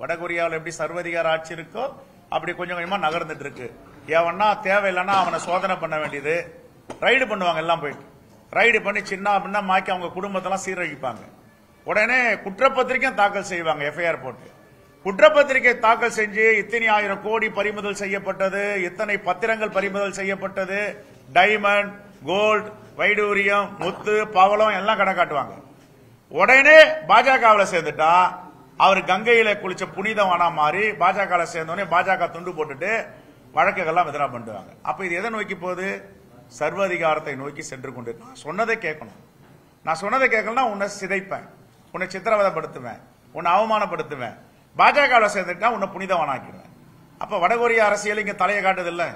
வடகொரியாவில் எப்படி சர்வதிகார ஆட்சி இருக்கோ அப்படி கொஞ்சம் கொஞ்சமா நகர்ந்துட்டு இருக்கு எவனா தேவையில்லைன்னா அவனை சோதனை பண்ண வேண்டியது. ரைடு பண்ணுவாங்க எல்லாம் போயிட்டு. ரைடு பண்ணி சின்ன அப்படின்னா மாக்கி அவங்க குடும்பத்தெல்லாம் சீரழிப்பாங்க. உடனே குற்றப்பத்திரிக்கை தாக்கல் செய்வாங்க எஃப்ஐஆர் போட்டு. குற்றப்பத்திரிகை தாக்கல் செஞ்சு இத்தனை ஆயிரம் கோடி பறிமுதல் செய்யப்பட்டது இத்தனை பத்திரங்கள் பறிமுதல் செய்யப்பட்டது. டைமண்ட் கோல்ட் வைடூரியம் முத்து பவளம் எல்லாம் கணக்காட்டுவாங்க உடனே பாஜகவில் சேர்ந்துட்டா அவர் கங்கையில குளிச்ச புனிதவானா மாறி பாஜக சேர்ந்தோடனே பாஜக துண்டு போட்டுட்டு வழக்குகள்லாம் எதிராக பண்ணுவாங்க. அப்ப இது எதை நோக்கி போகுது? சர்வதிகாரத்தை நோக்கி சென்று கொண்டு. நான் சொன்னதை கேட்கணும். நான் சொன்னதை கேட்கலன்னா உன்னை சிதைப்பேன். உன்னை சித்திரவதைப்படுத்துவேன். உன்னை அவமானப்படுத்துவேன். பாஜகவில் சேர்ந்துட்டா உன்னை புனிதவனாக்கிடுவேன். அப்ப வடகொரிய அரசியல் இங்க தலையை காட்டுதில்லை